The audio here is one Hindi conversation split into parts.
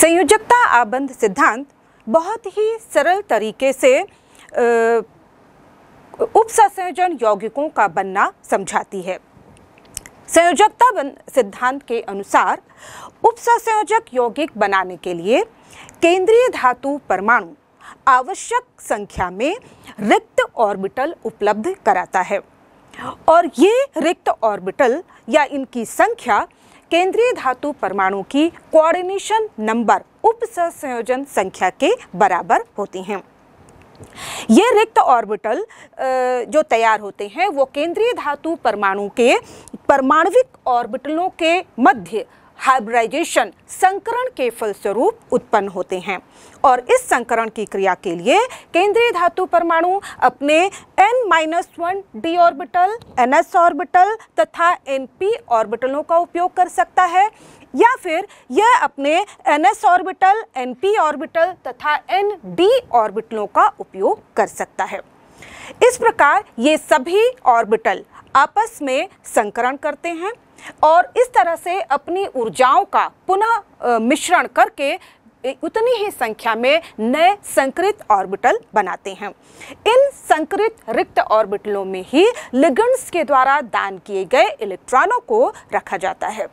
संयोजकता आबंध सिद्धांत बहुत ही सरल तरीके से उपसंयोजन यौगिकों का बनना समझाती है। संयोजकता सिद्धांत के अनुसार उपसंयोजक यौगिक बनाने के लिए केंद्रीय धातु परमाणु आवश्यक संख्या में रिक्त ऑर्बिटल उपलब्ध कराता है। और ये रिक्त ऑर्बिटल या इनकी संख्या केंद्रीय धातु परमाणु की कोऑर्डिनेशन नंबर उप संयोजन संख्या के बराबर होती हैं। ये रिक्त ऑर्बिटल जो तैयार होते हैं, वो केंद्रीय धातु परमाणु के परमाणविक ऑर्बिटलों के मध्य हाइब्रिडाइजेशन संकरण के फलस्वरूप उत्पन्न होते हैं। और इस संकरण की क्रिया के लिए केंद्रीय धातु परमाणु अपने n minus one d orbital n s orbital तथा एन पी ऑर्बिटलों का उपयोग कर सकता है। या फिर यह अपने n s orbital n p orbital तथा एन डी ऑर्बिटलों का उपयोग कर सकता है। इस प्रकार ये सभी ऑर्बिटल आपस में संकरण करते हैं। और इस तरह से अपनी ऊर्जाओं का पुनः मिश्रण करके उतनी ही संख्या में नए संकृत ऑर्बिटल बनाते हैं। इन संकृत रिक्त ऑर्बिटलों में ही लिगन्स के द्वारा दान किए गए इलेक्ट्रॉनों को रखा जाता है।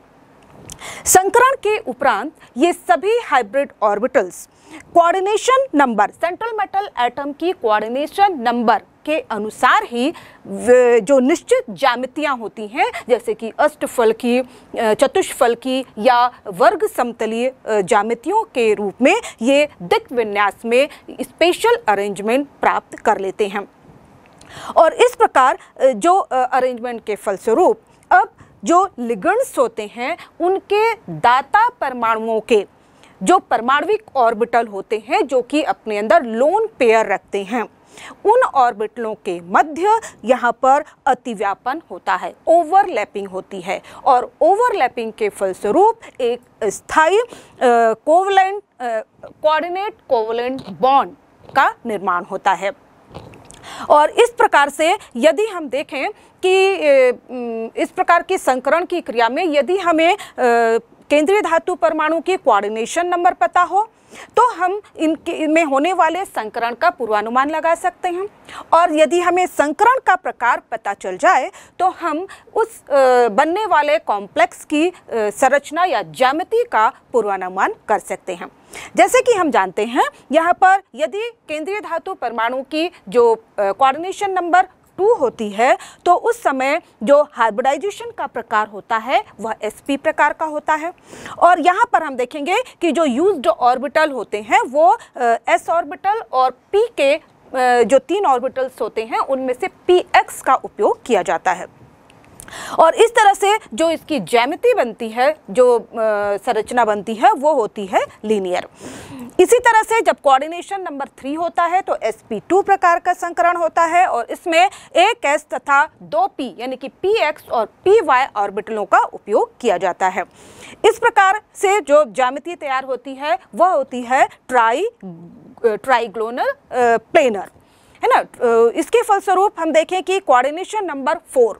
संकरण के उपरांत ये सभी hybrid orbitals, coordination number, central metal atom की कोऑर्डिनेशन नंबर के अनुसार ही जो निश्चित जामितियाँ होती हैं, जैसे कि अष्टफल की चतुष्फल की या वर्ग समतलीय जामितियों के रूप में ये दिक विन्यास में स्पेशल अरेंजमेंट प्राप्त कर लेते हैं। और इस प्रकार जो अरेंजमेंट के फलस्वरूप, अब जो लिगन्स होते हैं, उनके दाता परमाणुओं के, जो परमाणविक ऑर्बिटल होते हैं, जो कि अपने अंदर लोन पेयर रखते हैं। उन ऑर्बिटलों के मध्य यहाँ पर अतिव्यापन होता है, ओवरलैपिंग होती है और ओवरलैपिंग के फलस्वरूप एक स्थायी कोवलेंट कोऑर्डिनेट कोवलेंट बॉन्ड का निर्माण होता है। और इस प्रकार से यदि हम देखें कि इस प्रकार की संकरण की क्रिया में यदि हमें केंद्रीय धातु परमाणु की कोऑर्डिनेशन नंबर पता हो तो हम इनके में होने वाले संकरण का पूर्वानुमान लगा सकते हैं। और यदि हमें संकरण का प्रकार पता चल जाए तो हम उस बनने वाले कॉम्प्लेक्स की संरचना या ज्यामिति का पूर्वानुमान कर सकते हैं। जैसे कि हम जानते हैं, यहाँ पर यदि केंद्रीय धातु परमाणु की जो कोऑर्डिनेशन नंबर टू होती है तो उस समय जो हाइब्रिडाइजेशन का प्रकार होता है, वह sp प्रकार का होता है। और यहाँ पर हम देखेंगे कि जो यूज़ ऑर्बिटल होते हैं, वो एस ऑर्बिटल और पी के जो तीन ऑर्बिटल्स होते हैं, उनमें से पीएक्स का उपयोग किया जाता है। और इस तरह से जो इसकी जैमिति बनती है, जो संरचना बनती है, वो होती है लीनियर। इसी तरह से जब कोऑर्डिनेशन नंबर थ्री होता है तो एस पी टू प्रकार का संकरण होता है और इसमें एक एस तथा दो पी यानी कि पी एक्स और पी वाई ऑर्बिटलों का उपयोग किया जाता है। इस प्रकार से जो ज्यामिति तैयार होती है, वह होती है ट्राई ट्राइग्लोनल प्लेनर है ना? इसके फलस्वरूप हम देखें कि coordination number four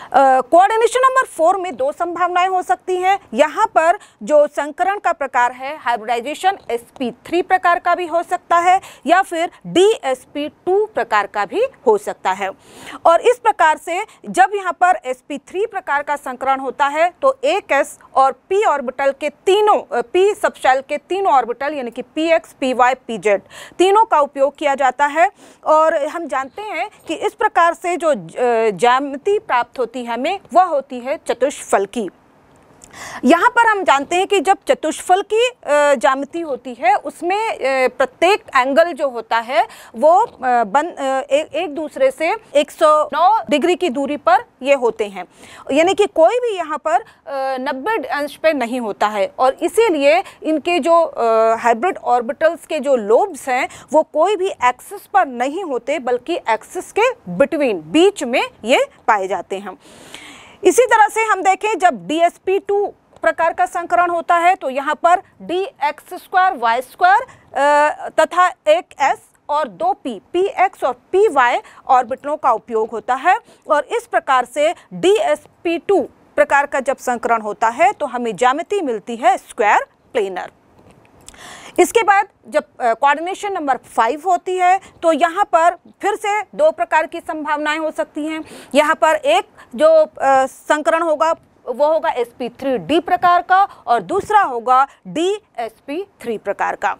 coordination number four में दो संभावनाएँ हो सकती हैं। यहाँ पर जो संकरण का प्रकार है हाइब्रिडाइजेशन sp3 प्रकार का भी हो सकता है या फिर dsp2 प्रकार का भी हो सकता है। और इस प्रकार से जब यहाँ पर sp3 प्रकार का संकरण होता है तो एक s और p ऑर्बिटल के तीनों p सबशेल के तीनों ऑर्बिटल यानी कि p x px, py, pz तीनों का उपयोग किया जाता है। और हम जानते हैं कि इस प्रकार से जो ज्यामिति प्राप्त होती होती है हमें वह होती है चतुष्फल की यहाँ पर हम जानते हैं कि जब चतुष्फल की जामिति होती है उसमें प्रत्येक एंगल जो होता है वो बन ए, एक दूसरे से 109 डिग्री की दूरी पर ये होते हैं। यानी कि कोई भी यहाँ पर 90 अंश पे नहीं होता है। और इसीलिए इनके जो हाइब्रिड ऑर्बिटल्स के जो लोब्स हैं वो कोई भी एक्सिस पर नहीं होते बल्कि एक्सिस के बिटवीन बीच में ये पाए जाते हैं। इसी तरह से हम देखें, जब डी एस पी टू प्रकार का संकरण होता है तो यहाँ पर d x square y square तथा एक एस और दो पी पी एक्स और पी वाई ऑर्बिटलों का उपयोग होता है। और इस प्रकार से डी एस पी टू प्रकार का जब संकरण होता है तो हमें ज्यामिति मिलती है स्क्वायर प्लेनर इसके बाद जब कोऑर्डिनेशन नंबर फाइव होती है तो यहाँ पर फिर से दो प्रकार की संभावनाएँ हो सकती हैं। यहाँ पर एक जो संकरण होगा, वो होगा sp3d प्रकार का और दूसरा होगा dsp3 प्रकार का।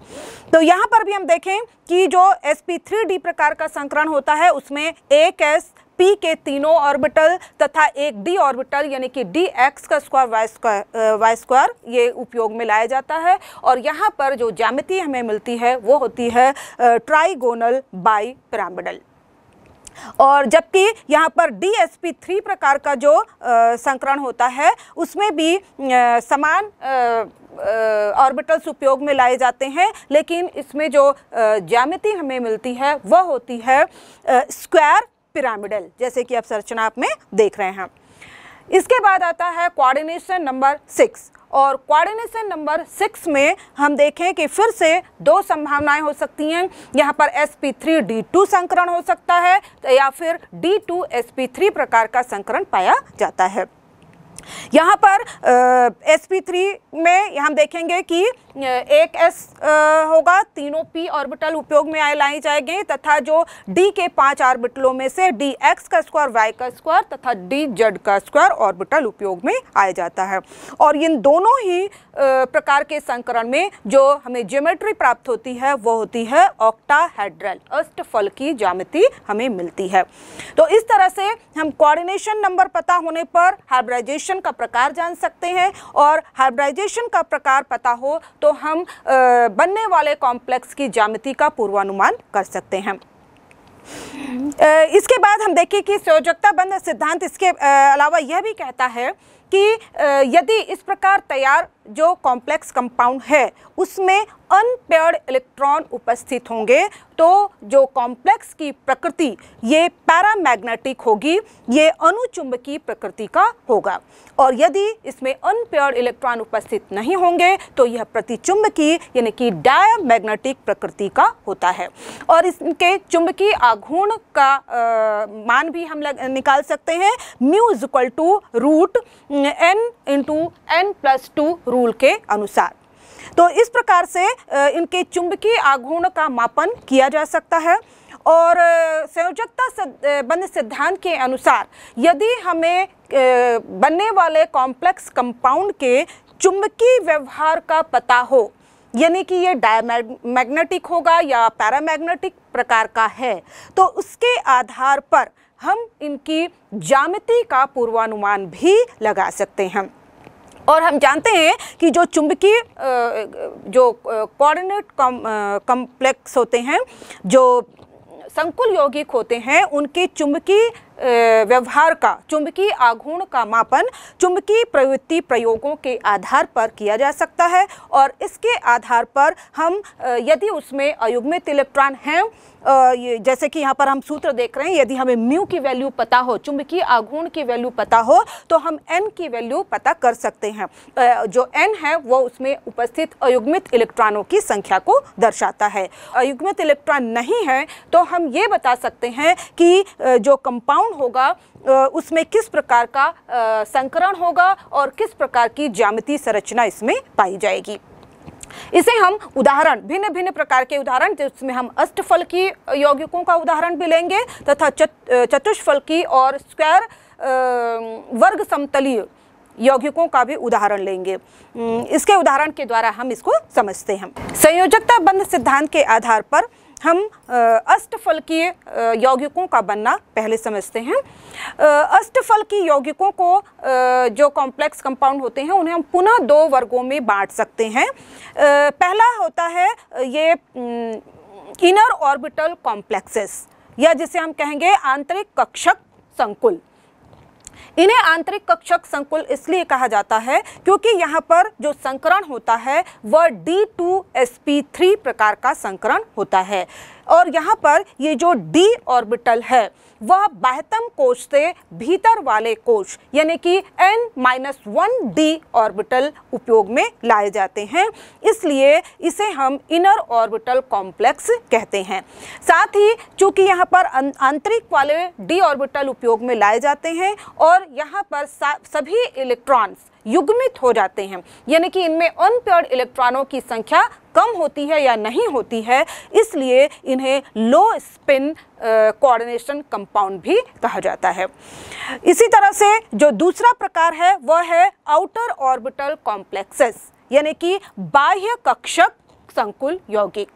तो यहाँ पर भी हम देखें कि जो sp3d प्रकार का संकरण होता है, उसमें एक s p के तीनों ऑर्बिटल तथा एक डी ऑर्बिटल यानी कि डी एक्स का square y square y square ये उपयोग में लाया जाता है। और यहाँ पर जो ज्यामिति हमें मिलती है वो होती है ट्राइगोनल बाई पिरामिडल और जबकि यहाँ पर डी एस पी थ्री प्रकार का जो संकरण होता है उसमें भी आ, समान ऑर्बिटल्स उपयोग में लाए जाते हैं। लेकिन इसमें जो ज्यामिति हमें मिलती है वह होती है स्क्वायर पिरामिडल, जैसे कि आप संरचना आप में देख रहे हैं। इसके बाद आता है कोऑर्डिनेशन नंबर सिक्स और कोऑर्डिनेशन नंबर सिक्स में हम देखें कि फिर से दो संभावनाएँ हो सकती हैं। यहाँ पर s p three d two संकरण हो सकता है या फिर d two s p three प्रकार का संकरण पाया जाता है। यहाँ पर एस पी थ्री में हम देखेंगे कि एक एस होगा, तीनों पी ऑर्बिटल उपयोग में आए, लाई जाएँगे, तथा जो डी के पाँच ऑर्बिटलों में से डी एक्स का स्क्वायर वाई का स्क्वायर तथा डी जेड का स्क्वायर ऑर्बिटल उपयोग में आया जाता है। और इन दोनों ही प्रकार के संकरण में जो हमें ज्योमेट्री प्राप्त होती है, वो होती है ऑक्टाहेड्रल अष्टफल की ज्यामिति हमें मिलती है। तो इस तरह से हम कोऑर्डिनेशन नंबर पता होने पर हाइब्राइजेशन का प्रकार जान सकते हैं और हाइब्राइजेशन का प्रकार पता हो तो हम बनने वाले कॉम्प्लेक्स की ज्यामिति का पूर्वानुमान कर सकते हैं। इसके बाद हम देखें कि संयोजकता बंध सिद्धांत इसके अलावा यह भी कहता है कि यदि इस प्रकार तैयार जो कॉम्प्लेक्स कंपाउंड है उसमें अनपेयर्ड इलेक्ट्रॉन उपस्थित होंगे। तो जो कॉम्प्लेक्स की प्रकृति ये पैरामैग्नेटिक होगी ये अनुचुंबकीय प्रकृति का होगा। और यदि इसमें अनपेयर्ड इलेक्ट्रॉन उपस्थित नहीं होंगे तो यह प्रतिचुंबकीय यानी कि डायमैग्नेटिक प्रकृति का होता है। और इसके चुंबकीय आघूर्ण का आ, मान भी हम लग, निकाल सकते हैं। Mu is equal to root n into n plus two rule के अनुसार। तो इस प्रकार से इनके चुंबकीय आघूर्ण का मापन किया जा सकता है और संयोजकता बंद सिद्धांत के अनुसार यदि हमें बनने वाले कॉम्प्लेक्स कंपाउंड के चुंबकीय व्यवहार का पता हो, यानी कि ये डायमैग्नेटिक होगा या पैरामैग्नेटिक प्रकार का है तो उसके आधार पर हम इनकी ज्यामिति का पूर्वानुमान भी लगा सकते हैं। और हम जानते हैं कि जो चुंबकीय जो कोऑर्डिनेट कॉम्प्लेक्स होते हैं, जो संकुल यौगिक होते हैं, उनके चुंबकीय व्यवहार का, चुंबकीय आघूर्ण का मापन चुंबकीय प्रवृत्ति प्रयोगों के आधार पर किया जा सकता है और इसके आधार पर हम यदि उसमें अयुग्मित इलेक्ट्रॉन हैं जैसे कि यहाँ पर हम सूत्र देख रहे हैं, यदि हमें म्यू की वैल्यू पता हो, चुंबकीय आघूर्ण की वैल्यू पता हो तो हम एन की वैल्यू पता कर सकते हैं। जो एन है, वो उसमें उपस्थित अयुग्मित इलेक्ट्रॉनों की संख्या को दर्शाता है। अयुग्मित इलेक्ट्रॉन नहीं है तो हम ये बता सकते हैं कि जो कंपाउंड होगा उसमें किस प्रकार का संकरण होगा और किस प्रकार की ज्यामिति संरचना इसमें पाई जाएगी। इसे हम उदाहरण भिन्न भिन्न प्रकार के उदाहरण, जिसमें हम अष्टफल की यौगिकों का उदाहरण भी लेंगे तथा चतुष्फल की और स्क्वायर वर्ग समतलीय यौगिकों का भी उदाहरण लेंगे। इसके उदाहरण के द्वारा हम इसको समझते हैं। संयोजकता बंध सिद्धांत के आधार पर हम अष्टफल की यौगिकों का बनना पहले समझते हैं। अष्टफल की यौगिकों को जो कॉम्प्लेक्स कंपाउंड होते हैं, उन्हें हम पुनः दो वर्गों में बांट सकते हैं। पहला होता है ये इनर ऑर्बिटल कॉम्प्लेक्सेस या जिसे हम कहेंगे आंतरिक कक्षक संकुल। इन्हें आंतरिक कक्षक संकुल इसलिए कहा जाता है क्योंकि यहाँ पर जो संकरण होता है, वह D2sp3 प्रकार का संकरण होता है। और यहाँ पर ये जो डी ऑर्बिटल है, वह बाह्यतम कोश से भीतर वाले कोश यानी कि n minus one d orbital उपयोग में लाए जाते हैं। इसलिए इसे हम इनर ऑर्बिटल कॉम्प्लेक्स कहते हैं। साथ ही, चूँकि यहाँ पर आंतरिक वाले डी ऑर्बिटल उपयोग में लाए जाते हैं और यहाँ पर सभी इलेक्ट्रॉन्स युग्मित हो जाते हैं। यानी कि इनमें अनपेयर्ड इलेक्ट्रॉनों की संख्या कम होती है या नहीं होती है, इसलिए इन्हें लो स्पिन कोऑर्डिनेशन कंपाउंड भी कहा जाता है। इसी तरह से जो दूसरा प्रकार है, वह है आउटर ऑर्बिटल कॉम्प्लेक्सेस यानी कि बाह्य कक्षक संकुल यौगिक।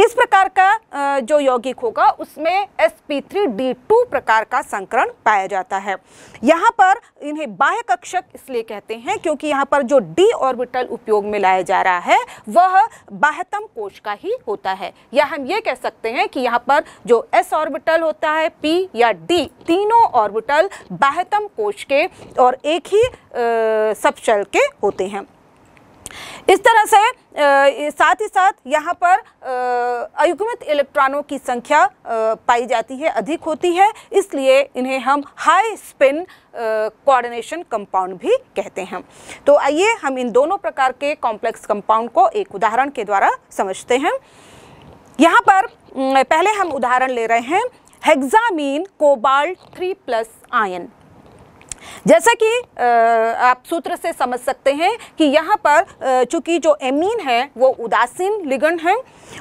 इस प्रकार का जो यौगिक होगा, उसमें sp3d2 प्रकार का संकरण पाया जाता है। यहाँ पर इन्हें बाह्य कक्षक इसलिए कहते हैं क्योंकि यहाँ पर जो d ऑर्बिटल उपयोग में लाया जा रहा है, वह बाह्यतम कोश का ही होता है। या हम ये कह सकते हैं कि यहाँ पर जो s ऑर्बिटल होता है, p या d, तीनों ऑर्बिटल बाह्यतम कोश के और एक ही सबशेल के होते हैं। इस तरह से साथ ही साथ यहाँ पर अयुग्मित इलेक्ट्रॉनों की संख्या पाई जाती है, अधिक होती है। इसलिए इन्हें हम हाई स्पिन कोऑर्डिनेशन कंपाउंड भी कहते हैं। तो आइए हम इन दोनों प्रकार के कॉम्प्लेक्स कंपाउंड को एक उदाहरण के द्वारा समझते हैं। यहाँ पर पहले हम उदाहरण ले रहे हैं hexammine cobalt three plus ion जैसा कि आप सूत्र से समझ सकते हैं कि यहाँ पर चूँकि जो एमीन है, वो उदासीन लिगन है,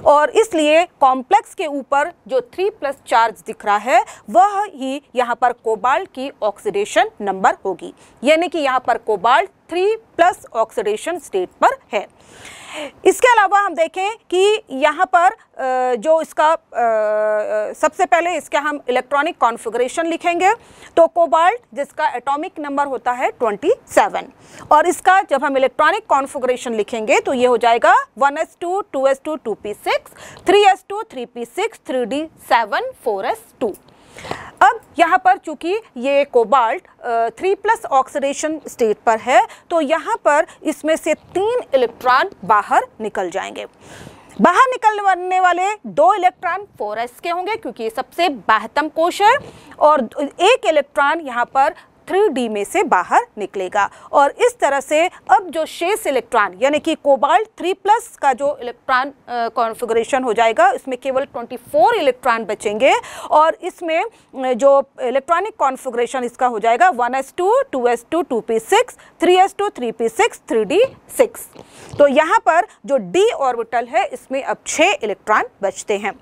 और इसलिए कॉम्प्लेक्स के ऊपर जो थ्री प्लस चार्ज दिख रहा है, वह ही यहाँ पर कोबाल्ट की ऑक्सीडेशन नंबर होगी। यानी कि यहाँ पर cobalt three plus oxidation state पर है। इसके अलावा हम देखें कि यहाँ पर जो इसका सबसे पहले इसका हम इलेक्ट्रॉनिक कॉन्फ़िगरेशन लिखेंगे। तो कोबाल्ट जिसका एटॉमिक नंबर होता है 27 और इसका जब हम इलेक्ट्रॉनिक कॉन्फ़िगरेशन लिखेंगे तो ये हो जाएगा 1s2 2s2 2p6 3s2 3p6 3d7 4s2 अब यहाँ पर चूँकि ये cobalt three plus oxidation state पर है तो यहाँ पर इसमें से तीन इलेक्ट्रॉन बाहर निकल जाएँगे। बाहर निकलने वाले दो इलेक्ट्रॉन फोर के होंगे, क्योंकि ये सबसे बाहतम कोश है और एक इलेक्ट्रॉन यहाँ पर थ्री डी में से बाहर निकलेगा। और इस तरह से अब जो शेष इलेक्ट्रॉन, यानी कि कोबाल्ट थ्री प्लस का जो इलेक्ट्रॉन कॉन्फ़िगरेशन हो जाएगा, इसमें केवल 24 इलेक्ट्रॉन बचेंगे। और इसमें जो इलेक्ट्रॉनिक कॉन्फ़िगरेशन इसका हो जाएगा, one s two two s two two p six, three s two, three p six, three d six. तो यहाँ पर जो डी ऑर्बिटल है, इसमें अब छः इलेक्ट्रॉन बचते हैं।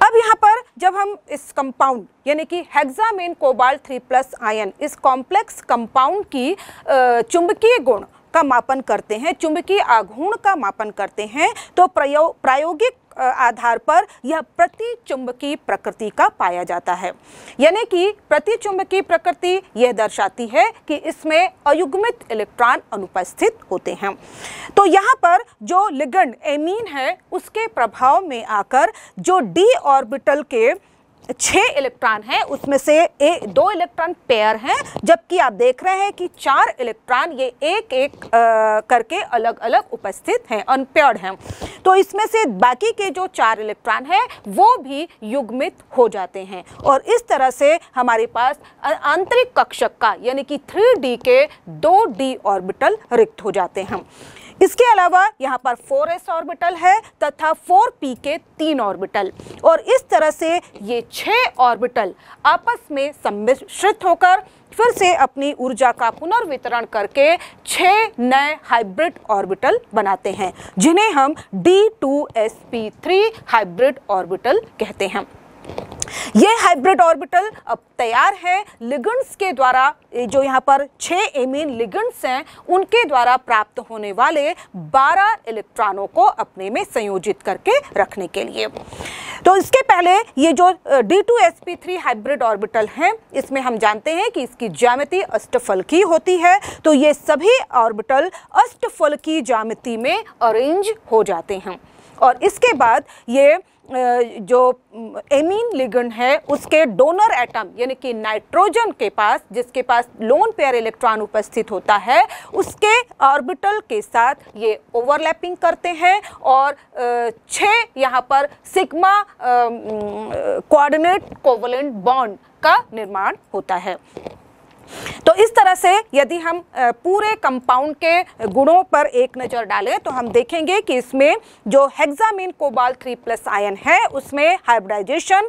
अब यहाँ पर जब हम इस कंपाउंड यानी कि hexammine cobalt three plus ion इस कॉम्प्लेक्स कंपाउंड की चुंबकीय गुण का मापन करते हैं, चुंबकीय आघूर्ण का मापन करते हैं तो प्रयोग प्रायोगिक आधार पर यह प्रति चुंबकीय प्रकृति का पाया जाता है। यानी कि प्रति चुंबकीय प्रकृति यह दर्शाती है कि इसमें अयुग्मित इलेक्ट्रॉन अनुपस्थित होते हैं। तो यहाँ पर जो लिगंड, एमीन है, उसके प्रभाव में आकर जो डी ऑर्बिटल के छः इलेक्ट्रॉन हैं उसमें से ए, दो इलेक्ट्रॉन पेयर हैं जबकि आप देख रहे हैं कि चार इलेक्ट्रॉन ये एक एक आ, करके अलग अलग उपस्थित हैं अनपेयर्ड हैं। तो इसमें से बाकी के जो चार इलेक्ट्रॉन हैं वो भी युग्मित हो जाते हैं। और इस तरह से हमारे पास आंतरिक कक्षक का यानी कि थ्री के दो डी ऑर्बिटल रिक्त हो जाते हैं। इसके अलावा यहाँ पर 4s ऑर्बिटल है तथा 4p के तीन ऑर्बिटल। और इस तरह से ये छः ऑर्बिटल आपस में सम्मिश्रित होकर फिर से अपनी ऊर्जा का पुनर्वितरण करके छः नए हाइब्रिड ऑर्बिटल बनाते हैं, जिन्हें हम D2sp3 हाइब्रिड ऑर्बिटल कहते हैं। ये हाइब्रिड ऑर्बिटल अब तैयार है लिगेंड्स के द्वारा जो यहाँ पर छह एमीन लिगेंड्स हैं, उनके द्वारा प्राप्त होने वाले 12 इलेक्ट्रॉनों को अपने में संयोजित करके रखने के लिए। तो इसके पहले ये जो D2sp3 हाइब्रिड ऑर्बिटल हैं, इसमें हम जानते हैं कि इसकी ज्यामिति अष्टफलकी होती है तो ये सभी ऑर्बिटल अष्टफलकी ज्यामिति में अरेंज हो जाते हैं। और इसके बाद ये जो एमीन लिगन है, उसके डोनर एटम यानी कि नाइट्रोजन के पास, जिसके पास लोन पेयर इलेक्ट्रॉन उपस्थित होता है, उसके ऑर्बिटल के साथ ये ओवरलैपिंग करते हैं और छः यहाँ पर सिग्मा कोऑर्डिनेट कोवलेंट बॉन्ड का निर्माण होता है। तो इस तरह से यदि हम पूरे कंपाउंड के गुणों पर एक नज़र डालें तो हम देखेंगे कि इसमें जो hexammine cobalt three plus ion है, उसमें hybridisation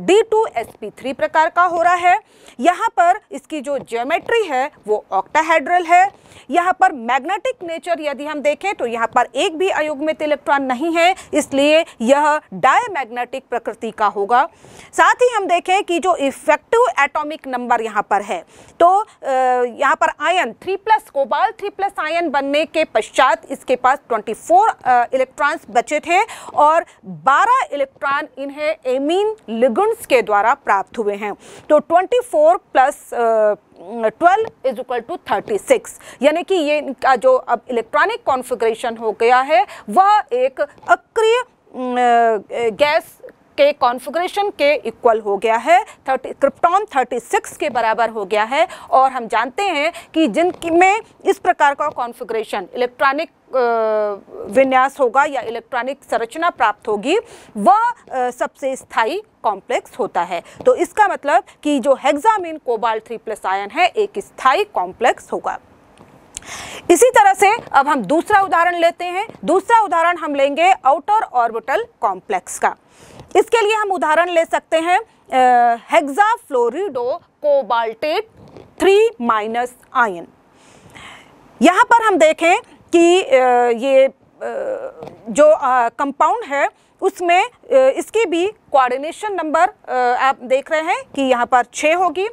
d two s p three प्रकार का हो रहा है। यहाँ पर इसकी जो ज्योमेट्री है, वो ऑक्टाहेड्रल है। यहाँ पर मैग्नेटिक नेचर यदि हम देखें तो यहाँ पर एक भी अयुग्मित इलेक्ट्रॉन नहीं है, इसलिए यह डायमैग्नेटिक प्रकृति का होगा। साथ ही हम देखें कि जो इफ़ेक्टिव एटॉमिक नंबर यहाँ पर है तो यहाँ पर ion three plus cobalt three plus ion बनने के पश्चात इसके पास 24 इलेक्ट्रॉन्स बचे थे और 12 इलेक्ट्रॉन इन्हें एमीन लिगुंड्स के द्वारा प्राप्त हुए हैं। तो 24 plus twelve is equal to thirty six यानी कि ये इनका जो अब इलेक्ट्रॉनिक कॉन्फ़िगरेशन हो गया है, वह एक अक्रिय गैस के कॉन्फ़िगरेशन के इक्वल हो गया है थर्टी क्रिप्टॉन 36 के बराबर हो गया है और हम जानते हैं कि जिनकी में इस प्रकार का कॉन्फ़िगरेशन इलेक्ट्रॉनिक विन्यास होगा या इलेक्ट्रॉनिक संरचना प्राप्त होगी, वह सबसे स्थायी कॉम्प्लेक्स होता है। तो इसका मतलब कि जो hexammine cobalt three plus ion है, एक स्थायी कॉम्प्लेक्स होगा। इसी तरह से अब हम दूसरा उदाहरण लेते हैं। दूसरा उदाहरण हम लेंगे आउटर ऑर्बिटल कॉम्प्लेक्स का। इसके लिए हम उदाहरण ले सकते हैं hexafluorido cobaltate three minus ion यहाँ पर हम देखें कि ये जो कंपाउंड है, उसमें इसकी भी कोऑर्डिनेशन नंबर आप देख रहे हैं कि यहाँ पर छः होगी।